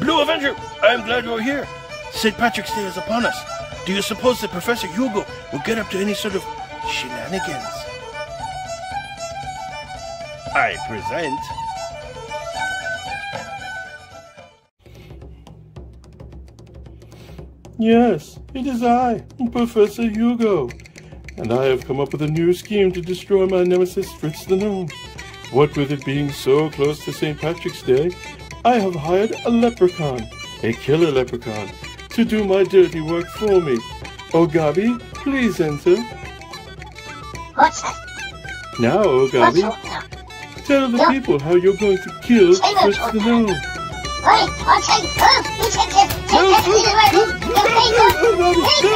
Blue Avenger, I'm glad you're here. St. Patrick's Day is upon us. Do you suppose that Professor Hugo will get up to any sort of shenanigans? I present. Yes, it is I, Professor Hugo. And I have come up with a new scheme to destroy my nemesis Fritz the Gnome. What with it being so close to St. Patrick's Day, I have hired a leprechaun, a killer leprechaun, to do my dirty work for me. Oh, Ogabi, please enter. What's that? Now, oh, Ogabi, that? tell the people how you're going to kill Fritz the Gnome. Wait, I'll take, oh, you take him, take him,